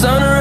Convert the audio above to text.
sunrise